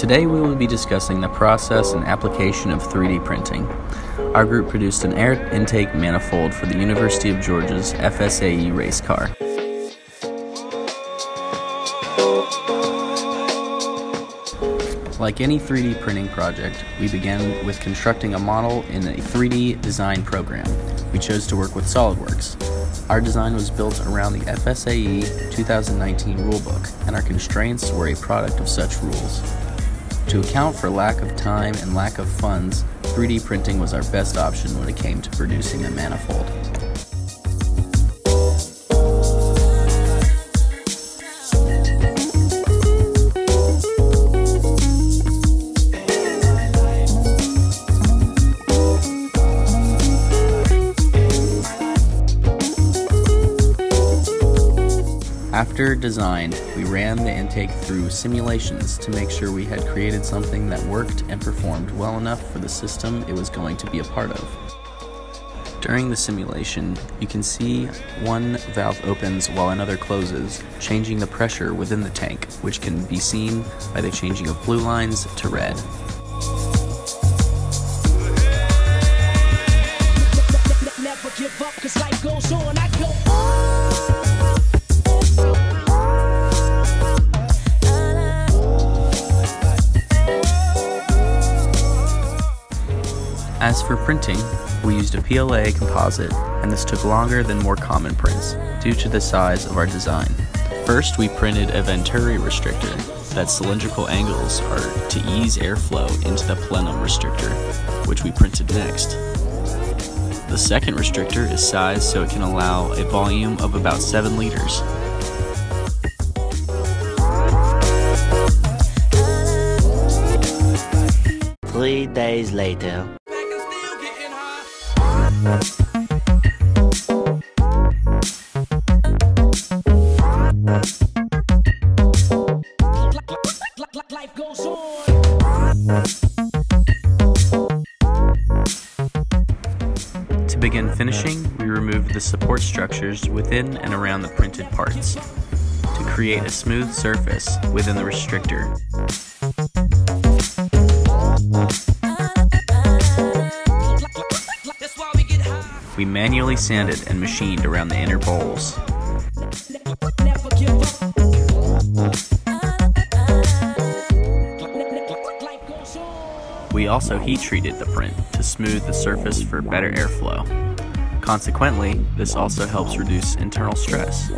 Today we will be discussing the process and application of 3D printing. Our group produced an air intake manifold for the University of Georgia's FSAE race car. Like any 3D printing project, we began with constructing a model in a 3D design program. We chose to work with SOLIDWORKS. Our design was built around the FSAE 2019 rulebook, and our constraints were a product of such rules. To account for lack of time and lack of funds, 3D printing was our best option when it came to producing a manifold. After design, we ran the intake through simulations to make sure we had created something that worked and performed well enough for the system it was going to be a part of. During the simulation, you can see one valve opens while another closes, changing the pressure within the tank, which can be seen by the changing of blue lines to red. As for printing, we used a PLA composite, and this took longer than more common prints due to the size of our design. First, we printed a Venturi restrictor that cylindrical angles are to ease airflow into the plenum restrictor, which we printed next. The second restrictor is sized so it can allow a volume of about 7 liters. Three days later. To begin finishing, we remove the support structures within and around the printed parts to create a smooth surface within the restrictor. We manually sanded and machined around the inner bowls. We also heat treated the print to smooth the surface for better airflow. Consequently, this also helps reduce internal stress.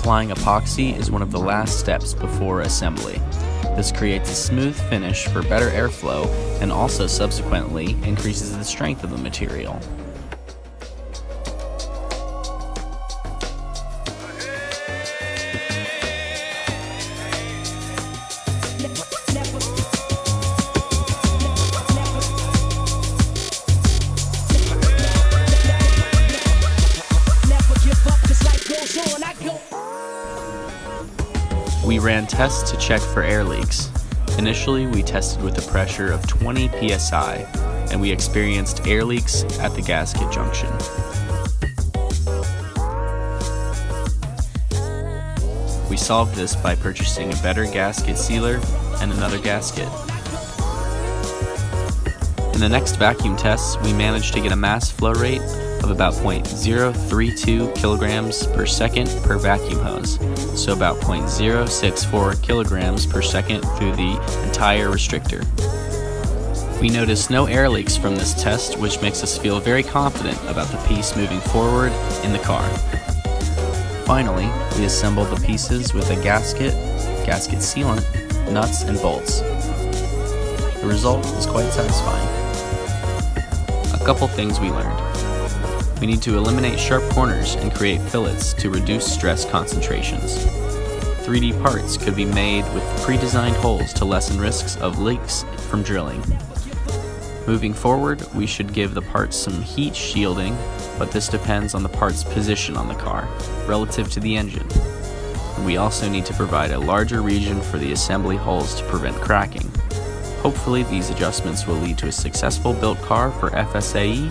Applying epoxy is one of the last steps before assembly. This creates a smooth finish for better airflow and also subsequently increases the strength of the material. We ran tests to check for air leaks. Initially, we tested with a pressure of 20 psi, and we experienced air leaks at the gasket junction. We solved this by purchasing a better gasket sealer and another gasket. In the next vacuum tests, we managed to get a mass flow rate of about 0.032 kilograms per second per vacuum hose, so about 0.064 kilograms per second through the entire restrictor. We noticed no air leaks from this test, which makes us feel very confident about the piece moving forward in the car. Finally, we assembled the pieces with a gasket, gasket sealant, nuts, and bolts. The result was quite satisfying. A couple things we learned. We need to eliminate sharp corners and create fillets to reduce stress concentrations. 3D parts could be made with pre-designed holes to lessen risks of leaks from drilling. Moving forward, we should give the parts some heat shielding, but this depends on the part's position on the car, relative to the engine. We also need to provide a larger region for the assembly holes to prevent cracking. Hopefully these adjustments will lead to a successful built car for FSAE.